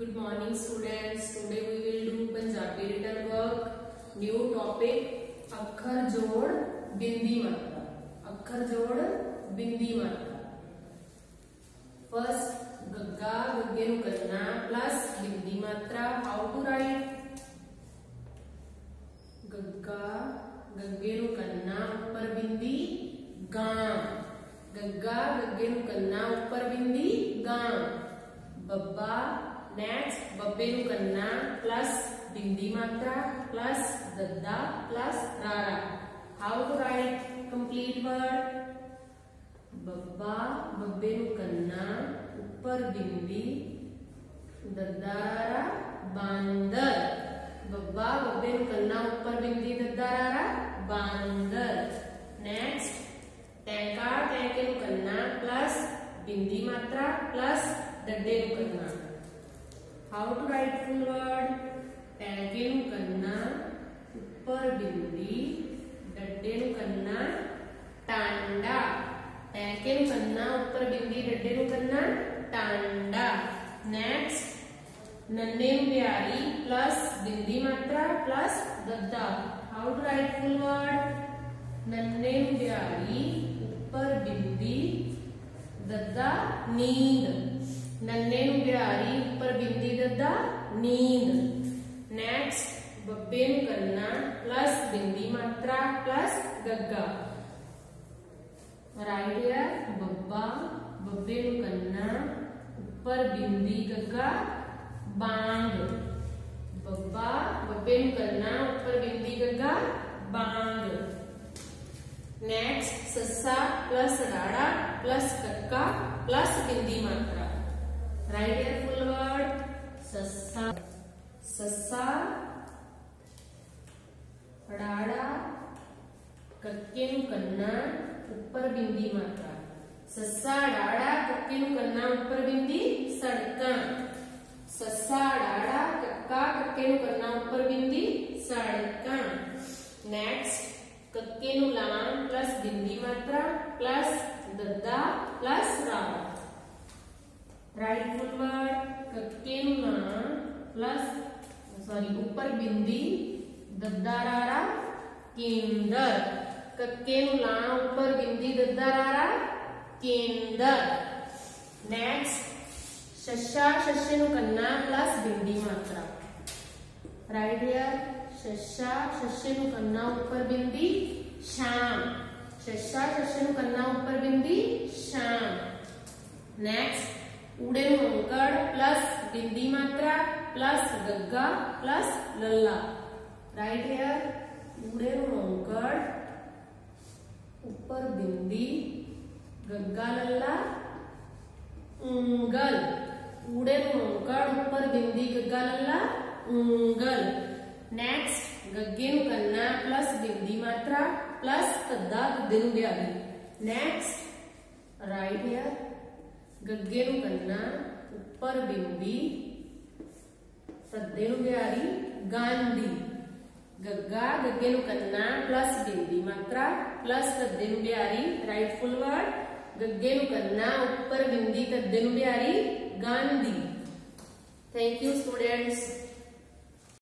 Good morning, students. Today we will do Punjabi written work. New topic अक्षर जोड़ बिंदी मात्रा अक्षर जोड़ बिंदी मात्रा फ़र्स्ट गग्गा गग्गे नु करना प्लस बिंदी मात्रा हाउ टू राइट गग्गा गग्गे नु करना ऊपर बिंदी गां गग्गा गग्गे नु करना ऊपर बिंदी गां बब्बा नेक्स्ट बब्बे नु करना प्लस बिंदी मात्रा प्लस दद्दा प्लस रारा how to write complete word बब्बा बब्बे नु करना ऊपर बिंदी दद्दा रारा बांदर बब्बा बब्बे नु करना ऊपर बिंदी दद्दा रारा बांदर नेक्स्ट टैंका टैंके नु करना प्लस बिंदी मात्रा प्लस डड्डे नु करना how to write full word नु करना ऊपर बिंदी डड्डे करना टांडा नु करना ऊपर बिंदी डड्डे करना टांडा नेक्स्ट नन्ने नु बिहारी प्लस बिंदी मात्रा plus Dadda how to write full word नन्ने नु बिहारी ऊपर बिंदी दद्दा नींद नन्ने नु बिहारी ऊपर बिंदी दद्दा नींद। नेक्स्ट बब्बे नु करना प्लस बिंदी मात्रा प्लस गग्गा। राइट हियर बब्बा, बब्बे नु करना ऊपर बिंदी गग्गा, बांग। बब्बा, बब्बे नु करना ऊपर बिंदी गग्गा, बांग। नेक्स्ट सस्सा प्लस राड़ा प्लस कक्का प्लस बिंदी मात्रा। राइट हियर फुल वर्ड सस्सा सस्सा राड़ा कक्के करना ऊपर बिंदी मात्रा सस्सा डाड़ा कक्के करना ऊपर बिंदी सड़का सस्सा डाड़ा कक्का कक्के करना ऊपर बिंदी सड़का नेक्स्ट कक्के नु लाम प्लस बिंदी मात्रा राइट फुल वर्ड कक्के नु लाम प्लस सॉरी ऊपर बिंदी दद्दा रारा केंद्र. नु लाम ऊपर बिंदी दद्दा रारा केंद्र नेक्स्ट शशा शस्य नु करना प्लस बिंदी मात्रा राइट हियर शशा शस्य नु करना ऊपर बिंदी शाम शशा शस्य नु करना ऊपर बिंदी शाम नेक्स्ट उड़े नु अंकड़ प्लस बिंदी मात्रा प्लस गग्गा प्लस लल्ला राइट हियर उड़े नु अंकड़ ऊपर बिंदी गग्गा लल्ला उंगल उड़े अंकड़ ऊपर बिंदी गग्गा लल्ला उंगल गांधी। गग्गा नु करना प्लस बिंदी मात्रा, प्लस कद्दा गद्दे नु बिहारी नेक्स्ट राइट फुल वर्ड नु करना ऊपर बिंदी सद्दे नु बिहारी, गांधी। यू गग्गे